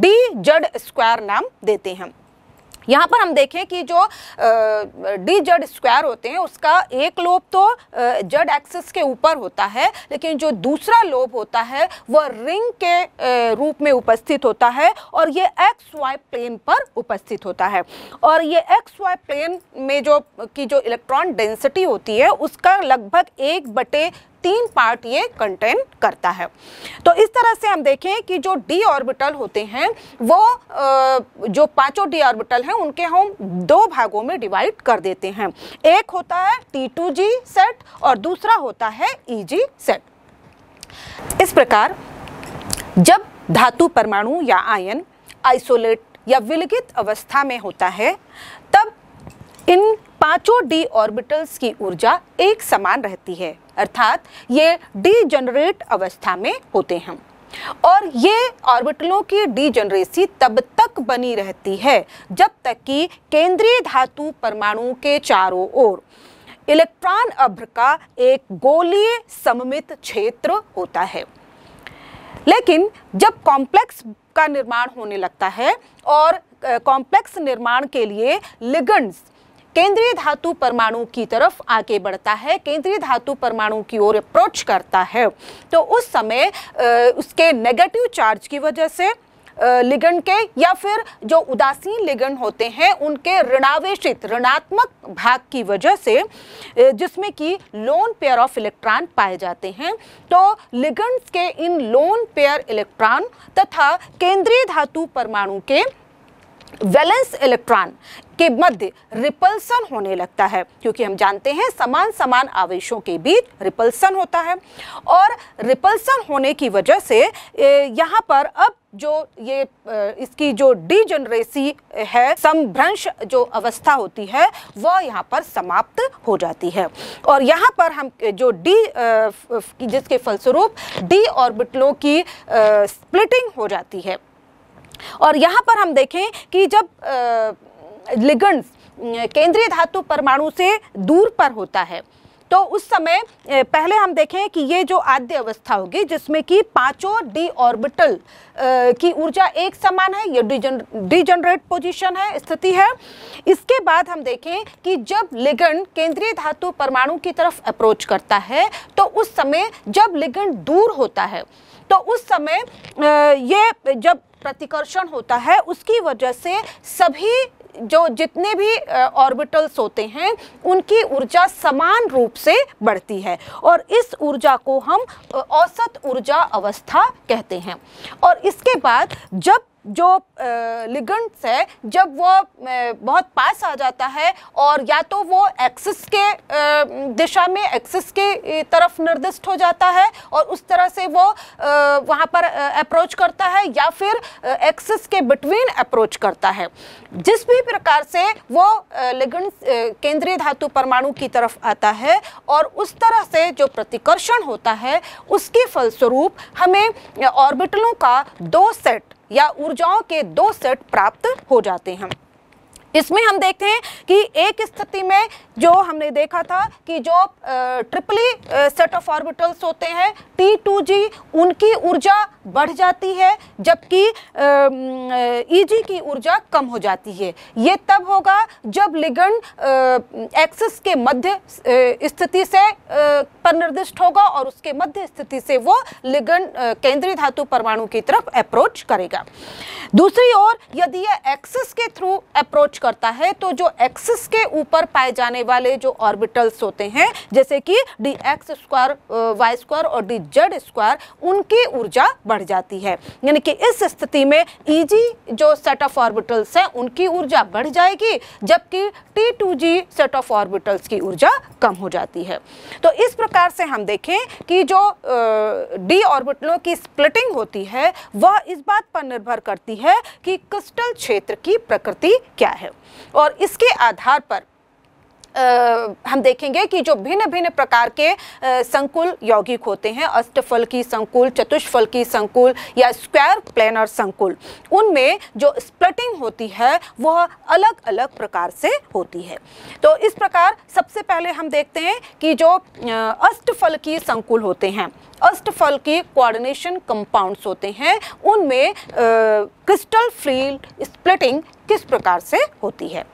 डी जड स्क्वायर नाम देते हैं। यहाँ पर हम देखें कि जो डी जड स्क्वायर होते हैं, उसका एक लोब तो जड एक्सिस के ऊपर होता है, लेकिन जो दूसरा लोब होता है, वह रिंग के रूप में उपस्थित होता है और ये एक्स वाई प्लेन पर उपस्थित होता है। और ये एक्स वाई प्लेन में जो, की जो इलेक्ट्रॉन डेंसिटी होती है, उसका लगभग एक बटे तीन पार्ट ये कंटेन करता है। तो इस तरह से हम देखें कि जो डी ऑर्बिटल होते हैं, वो जो पाँचों डी ऑर्बिटल हैं, उनके हम दो भागों में डिवाइड कर देते हैं। एक होता है टी टू जी सेट और दूसरा होता है ई जी सेट इस प्रकार, जब धातु परमाणु या आयन आइसोलेट या विलगित अवस्था में होता है, तब इन पाँचों डी ऑर्बिटल्स की ऊर्जा एक समान रहती है, अर्थात ये डीजनरेट अवस्था में होते हैं। और ये ऑर्बिटलों की डीजनरेसी तब तक बनी रहती है जब तक कि केंद्रीय धातु परमाणु के चारों ओर, इलेक्ट्रॉन अभ्र का एक गोलीय सममित क्षेत्र होता है। लेकिन जब कॉम्प्लेक्स का निर्माण होने लगता है और कॉम्प्लेक्स निर्माण के लिए लिगन्स केंद्रीय धातु परमाणु की तरफ़ आगे बढ़ता है, केंद्रीय धातु परमाणु की ओर अप्रोच करता है। तो उस समय उसके नेगेटिव चार्ज की वजह से लिगन के या फिर जो उदासीन लिगन होते हैं, उनके ऋणावेशित, ऋणात्मक भाग की वजह से जिसमें कि लोन पेयर ऑफ़ इलेक्ट्रॉन पाए जाते हैं तो लिगन्स के इन लोन पेयर इलेक्ट्रॉन तथा केंद्रीय धातु परमाणु के वैलेंस इलेक्ट्रॉन के मध्य रिपल्सन होने लगता है, क्योंकि हम जानते हैं समान समान आवेशों के बीच रिपल्सन होता है। और रिपल्सन होने की वजह से यहाँ पर अब जो ये इसकी जो डीजनरेसी है समभ्रंश जो अवस्था होती है, वह यहाँ पर समाप्त हो जाती है। और यहाँ पर हम जो डी जिसके फलस्वरूप डी ऑर्बिटलों की स्प्लिटिंग हो जाती है और यहाँ पर हम देखें कि जब लिगन्स केंद्रीय धातु परमाणु से दूर पर होता है तो उस समय पहले हम देखें कि ये जो आद्य अवस्था होगी, जिसमें कि पाँचों डी ऑर्बिटल की ऊर्जा एक समान है, ये डिजनरेट पोजीशन है, स्थिति है। इसके बाद हम देखें कि जब लिगन केंद्रीय धातु परमाणु की तरफ़ अप्रोच करता है तो उस समय जब लिगन दूर होता है तो उस समय ये जब प्रतिकर्षण होता है, उसकी वजह से सभी जो जितने भी ऑर्बिटल्स होते हैं, उनकी ऊर्जा समान रूप से बढ़ती है। और इस ऊर्जा को हम औसत ऊर्जा अवस्था कहते हैं। और इसके बाद जब जो लिगेंड्स है, जब वो बहुत पास आ जाता है और या तो वो एक्सिस के दिशा में एक्सिस के तरफ़ निर्दिष्ट हो जाता है और उस तरह से वो वहाँ पर अप्रोच करता है या फिर एक्सिस के बिटवीन अप्रोच करता है। जिस भी प्रकार से वो लिगेंड्स केंद्रीय धातु परमाणु की तरफ़ आता है और उस तरह से जो प्रतिकर्षण होता है, उसके फलस्वरूप हमें ऑर्बिटलों का दो सेट या ऊर्जाओं के दो सेट प्राप्त हो जाते हैं। इसमें हम देखते हैं कि एक स्थिति में जो हमने देखा था कि जो ट्रिपली सेट ऑफ़ ऑर्बिटल्स होते हैं टी टू जी उनकी ऊर्जा बढ़ जाती है, जबकि ई जी की ऊर्जा कम हो जाती है। ये तब होगा जब लिगन एक्सिस के मध्य स्थिति से पर निर्दिष्ट होगा और उसके मध्य स्थिति से वो लिगन केंद्रीय धातु परमाणु की तरफ़ अप्रोच करेगा। दूसरी ओर, यदि ये एक्सिस के थ्रू अप्रोच करता है तो जो एक्सिस के ऊपर पाए जाने वाले जो ऑर्बिटल्स होते हैं, जैसे कि d x square y square और डी जेड स्क्वायर उनकी ऊर्जा बढ़ जाती है। यानी कि इस स्थिति में ईजी जो सेट ऑफ़ ऑर्बिटल्स हैं, उनकी ऊर्जा बढ़ जाएगी, जबकि t two g set of orbitals की ऊर्जा कम हो जाती है। तो इस प्रकार से हम देखें कि जो डी ऑर्बिटलों की स्प्लिटिंग होती है, वह इस बात पर निर्भर करती है कि क्रिस्टल क्षेत्र की प्रकृति क्या है। और इसके आधार पर आ, हम देखेंगे कि जो भिन्न भिन्न प्रकार के आ, संकुल यौगिक होते हैं अष्टफल की संकुल चतुष्फल की संकुल या स्क्वायर प्लेनर संकुल उनमें जो स्प्लिटिंग होती है वह अलग अलग प्रकार से होती है। तो इस प्रकार सबसे पहले हम देखते हैं कि जो अष्टफल की संकुल होते हैं अष्टफल की कोऑर्डिनेशन कंपाउंड्स होते हैं उनमें क्रिस्टल फ़ील्ड स्प्लिटिंग किस प्रकार से होती है?